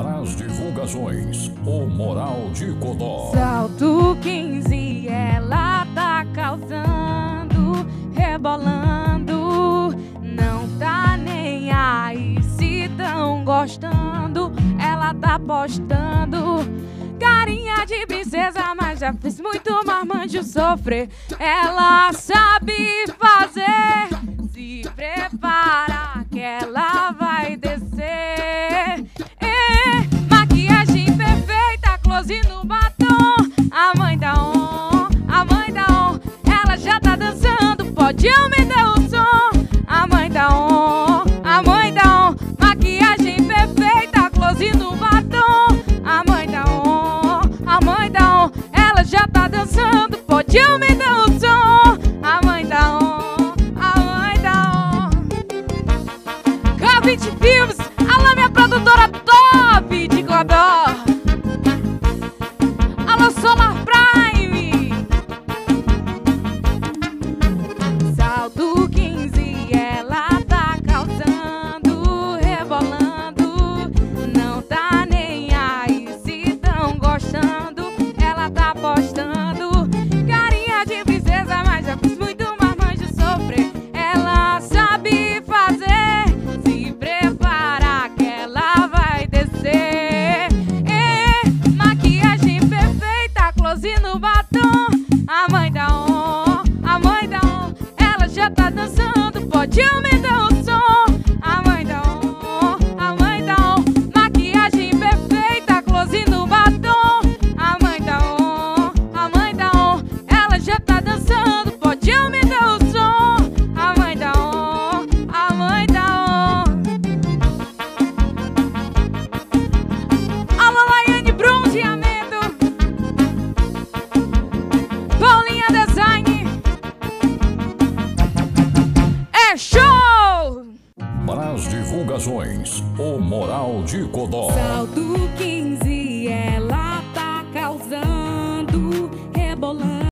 Câmaras Divulgações, o Moral de Codó. Salto 15, ela tá causando, rebolando, não tá nem aí. Se tão gostando, ela tá postando. Carinha de princesa, mas já fez muito marmanjo sofrer. Ela sabe fazer. Tio me dá um tom, a mãe dá um, a mãe dá um. K20 Filmes, a minha produtora top de Godó. divulgações. O Moral de Codó. Salto 15.